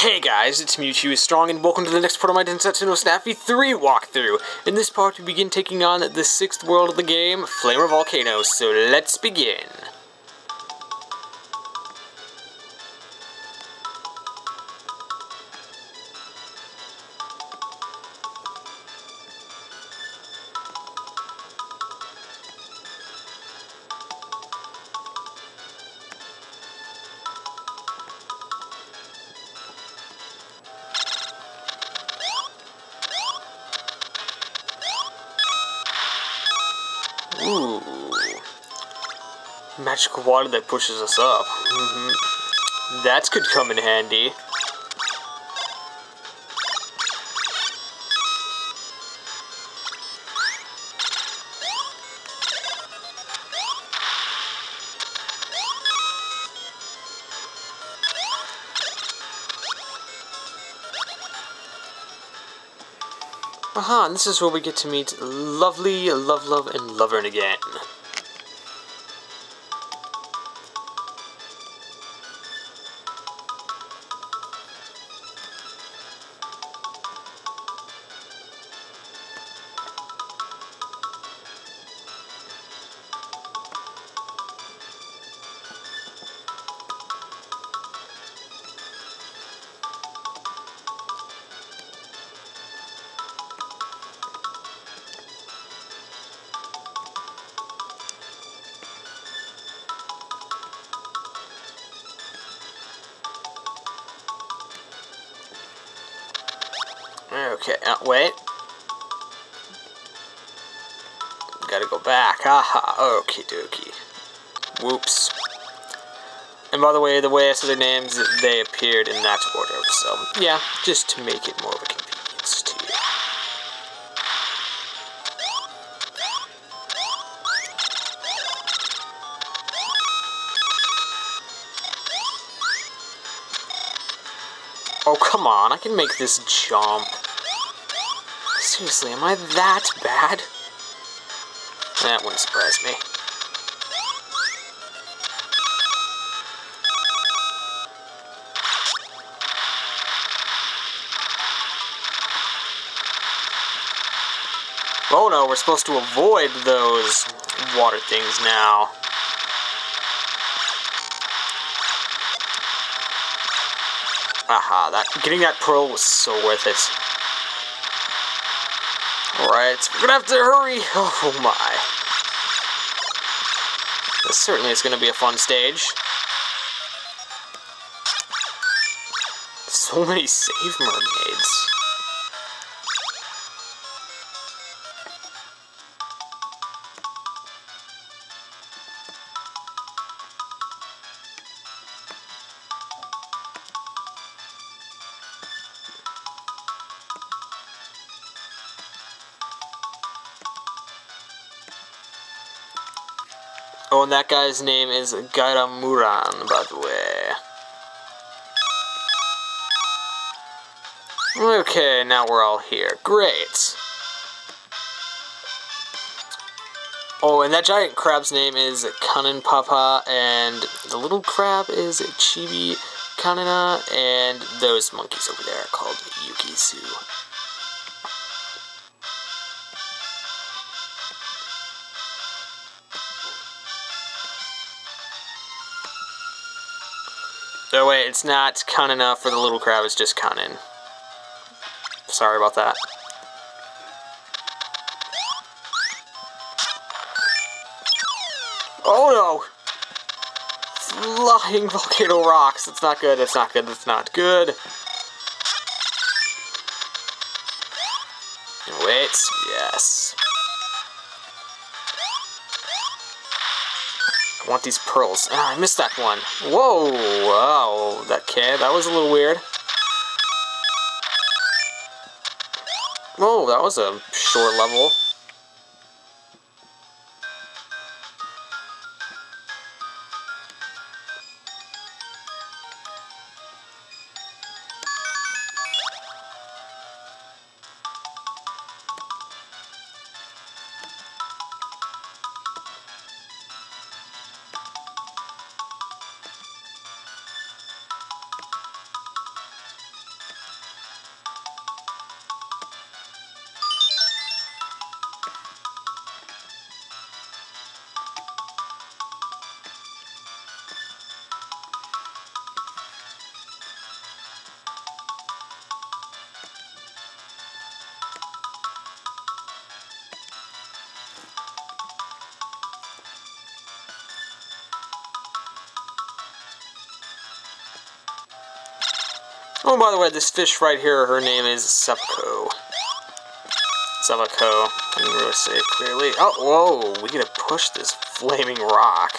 Hey guys, it's Mewtwo is Strong, and welcome to the next part of my Densetsu no Stafy 3 walkthrough. In this part, we begin taking on the sixth world of the game, Flamer Volcano, so let's begin. Magical water that pushes us up. Mm -hmm. That could come in handy. Aha, and this is where we get to meet lovely Love Love and Lovern again. Okay, uh, wait. Gotta go back. Aha, okie dokie. Whoops. And by the way, the way I said their names, they appeared in that order, so yeah, just to make it more of a I can make this jump. Seriously, am I that bad? That wouldn't surprise me. Oh no, we're supposed to avoid those water things now. Aha, that getting that pearl was so worth it. Alright, we're gonna have to hurry. Oh my. This certainly is gonna be a fun stage. So many save mermaids. And that guy's name is Gairamuran, by the way. Okay, now we're all here. Great. Oh, and that giant crab's name is Kanin Papa, and the little crab is Chibi Kanina, and those monkeys over there are called Yukisu. Wait, it's not Kanina for the little crab, it's just Kanin. Sorry about that. Oh no! Flying volcano rocks. It's not good, it's not good, it's not good. Wait, yes. Want these pearls. Ah, I missed that one. Whoa, wow, that kid, that was a little weird. Whoa, that was a short level. Oh, by the way, this fish right here, her name is Sepako. Sepako. I didn't really say it clearly. Oh, whoa, we gotta push this flaming rock.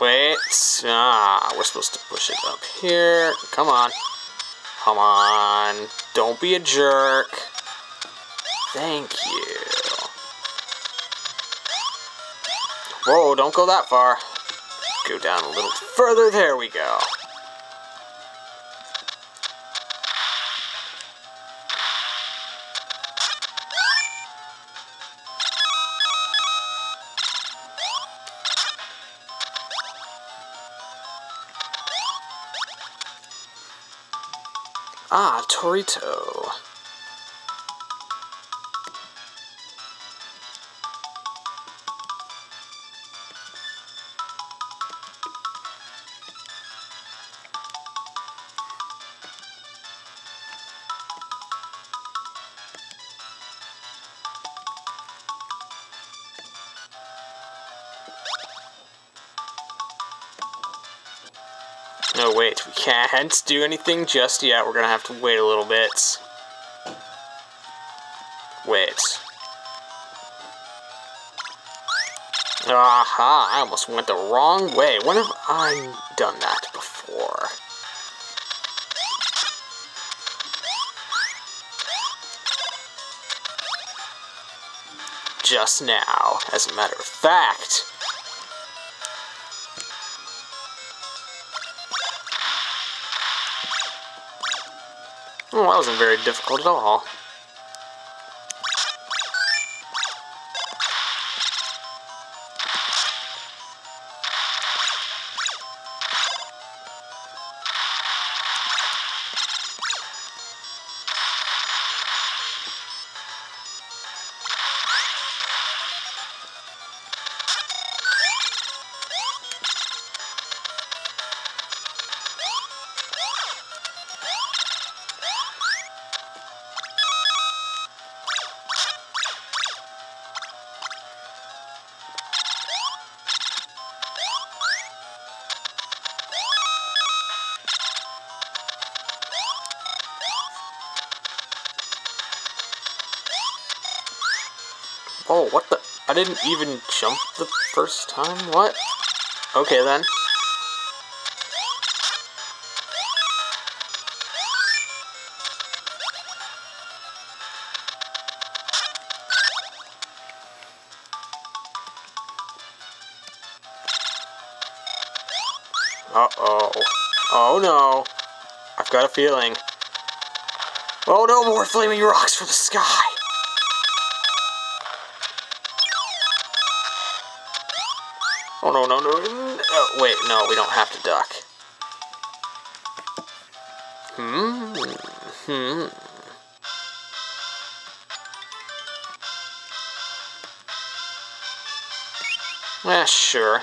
Wait, ah, we're supposed to push it up here. Come on. Come on. Don't be a jerk. Thank you. Whoa, don't go that far. Go down a little further. There we go. Ah, Torito. No, wait, we can't do anything just yet. We're gonna have to wait a little bit. Wait. Aha, I almost went the wrong way. When have I done that before? Just now, as a matter of fact. Oh, that wasn't very difficult at all. Oh, what the? I didn't even jump the first time? What? Okay then. Uh-oh. Oh no. I've got a feeling. Oh no, more flaming rocks from the sky! No, no, no. Oh, wait, no, we don't have to duck. Hmm. Hmm. Eh, sure.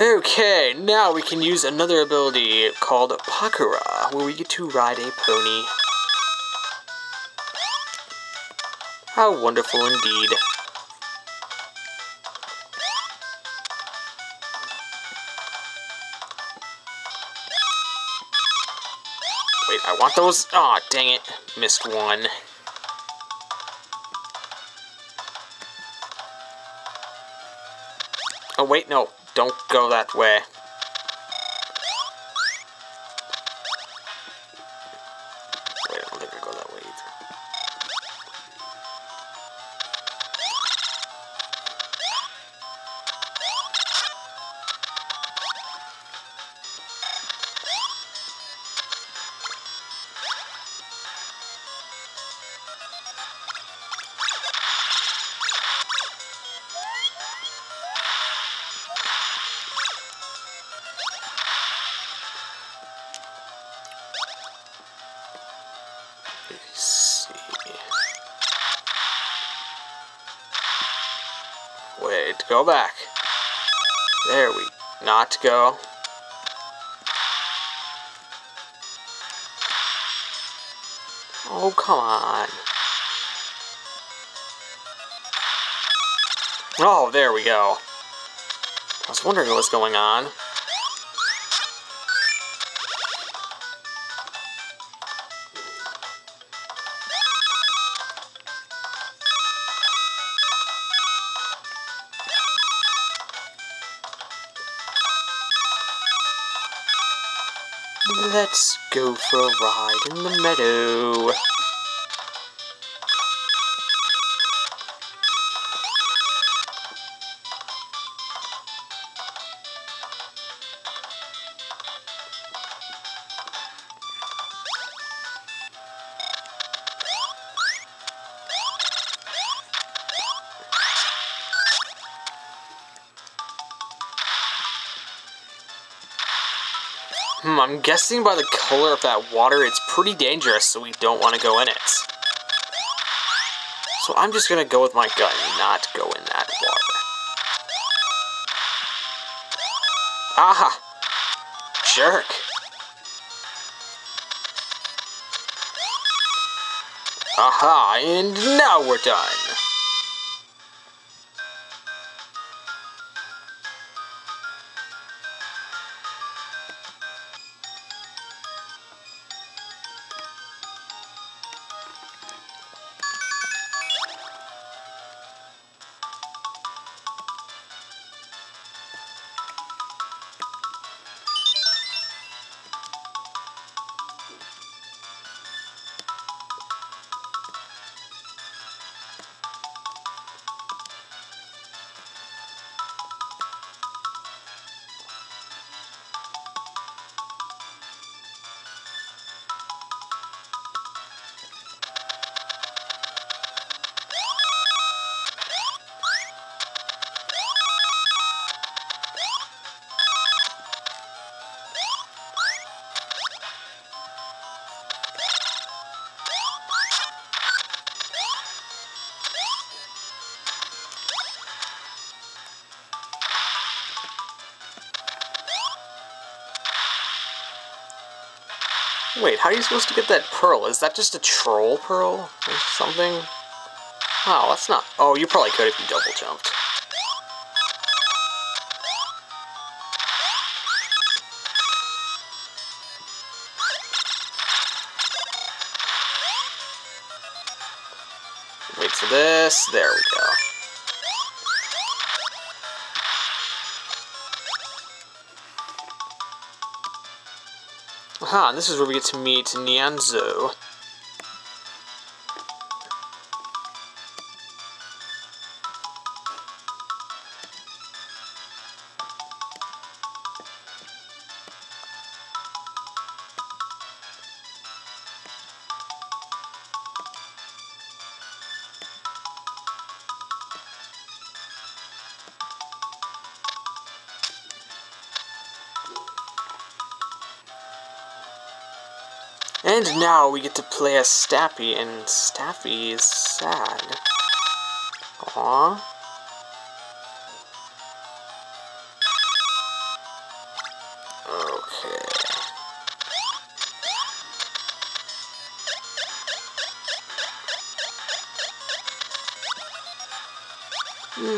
Okay, now we can use another ability called Pakara, where we get to ride a pony. How wonderful indeed. Wait, I want those. Aw, oh, dang it. Missed one. Oh, wait, no. Don't go that way. Go back. There we not go. Oh, come on. Oh, there we go. I was wondering what was going on. Let's go for a ride in the meadow. I'm guessing by the color of that water, it's pretty dangerous, so we don't want to go in it. So I'm just gonna go with my gut and not go in that water. Aha! Jerk! Aha, and now we're done! Wait, how are you supposed to get that pearl? Is that just a troll pearl or something? Oh, that's not... Oh, you probably could if you double jumped. Wait for this. There we go. Aha, and this is where we get to meet Nianzo. And now we get to play as Stappy, and Stappy is sad. Aww. Okay.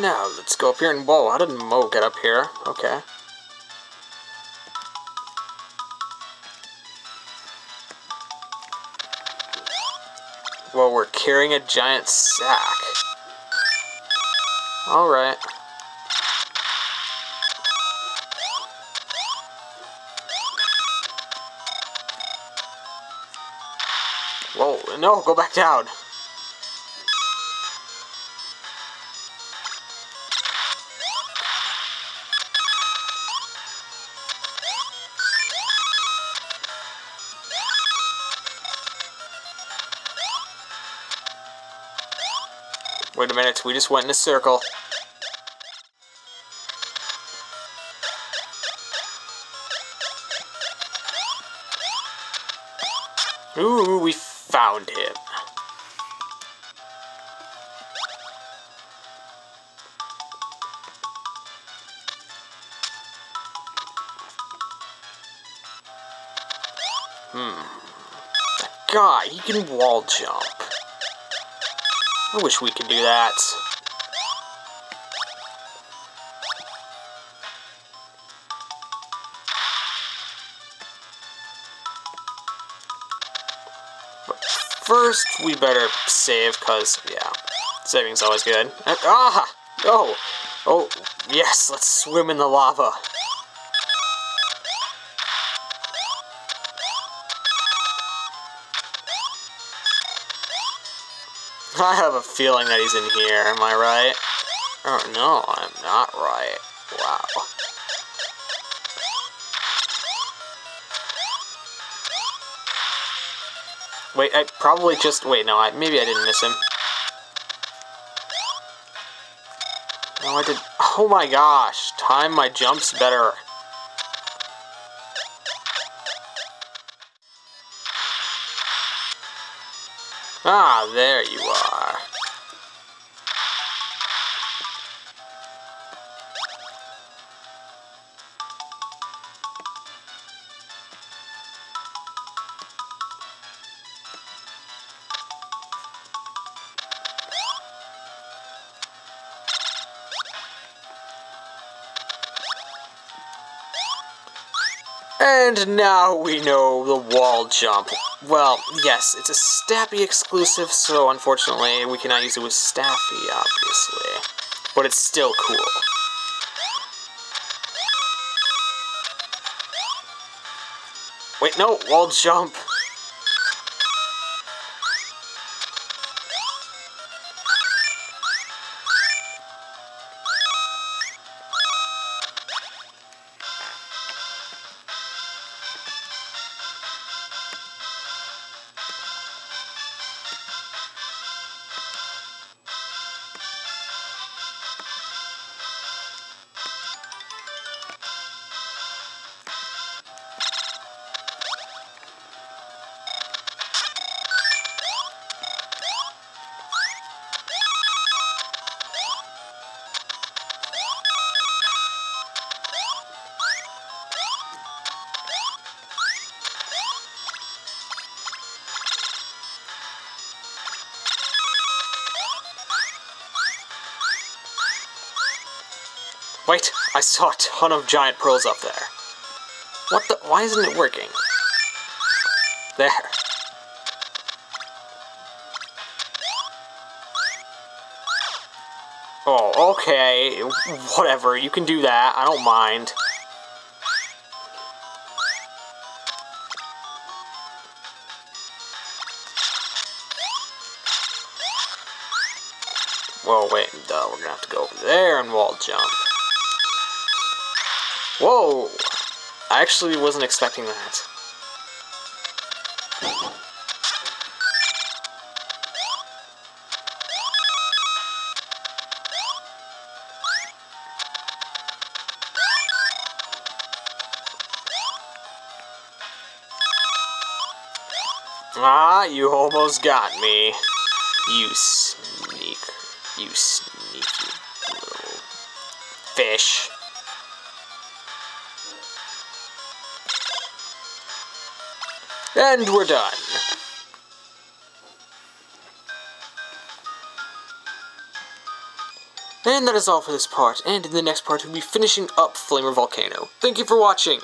Now, let's go up here and... Whoa, how did Moe get up here? Okay. We're carrying a giant sack. Alright. Whoa, no, go back down. Wait a minute, we just went in a circle. Ooh, we found him. Hmm. Guy, he can wall jump. I wish we could do that. But first, we better save, because, yeah, saving's always good. And, ah! Oh! Oh, yes, let's swim in the lava. I have a feeling that he's in here, am I right? Oh, no, I'm not right. Wow. Wait, I probably just... Wait, no, I, maybe I didn't miss him. No, I did... Oh my gosh, time my jumps better. Ah, there you are. And now we know the wall jump. Well, yes, it's a Stappy exclusive, so unfortunately we cannot use it with Stafy, obviously. But it's still cool. Wait, no, wall jump. Wait, I saw a ton of giant pearls up there. What the? Why isn't it working? There. Oh, okay. Whatever, you can do that. I don't mind. Well, wait, duh, we're gonna have to go over there and wall jump. Whoa! I actually wasn't expecting that. Ah, you almost got me. You sneak. You sneaky little fish. And we're done. And that is all for this part, and in the next part we'll be finishing up Flamer Volcano. Thank you for watching.